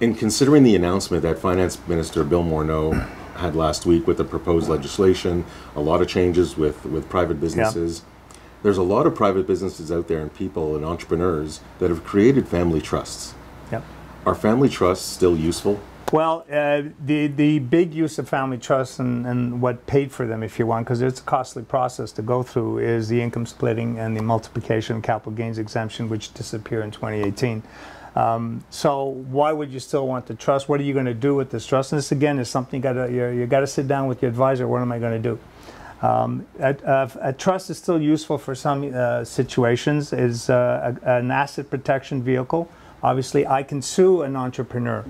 In considering the announcement that Finance Minister Bill Morneau had last week with the proposed legislation, a lot of changes with, with private businesses. There's a lot of private businesses out there and people and entrepreneurs that have created family trusts. Yep. Are family trusts still useful? Well, uh, the the big use of family trusts and, and what paid for them, if you want, because it's a costly process to go through, is the income splitting and the multiplication of capital gains exemption, which disappear in 2018. Um, so why would you still want the trust? What are you going to do with this trust? And this again is something you got to you got to sit down with your advisor. What am I going to do? Um, a, a, a, trust is still useful for some uh, situations. Is uh, a, an asset protection vehicle. Obviously, I can sue an entrepreneur.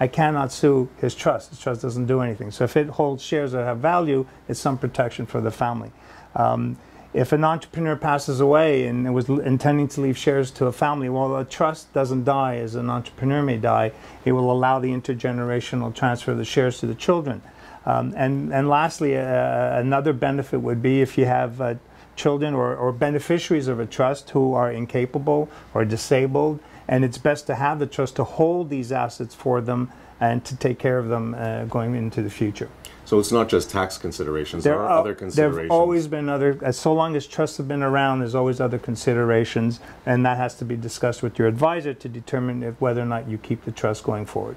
I cannot sue his trust. His trust doesn't do anything. So if it holds shares that have value, it's some protection for the family. Um, if an entrepreneur passes away and was intending to leave shares to a family, well, a trust doesn't die as an entrepreneur may die. It will allow the intergenerational transfer of the shares to the children. Um, and, and lastly, uh, another benefit would be if you have uh, children or, or beneficiaries of a trust who are incapable or disabled and it's best to have the trust to hold these assets for them and to take care of them uh, going into the future. So it's not just tax considerations. There, there are, other considerations. There have always been other. As so long as trusts have been around, there's always other considerations, and that has to be discussed with your advisor to determine if, whether or not you keep the trust going forward.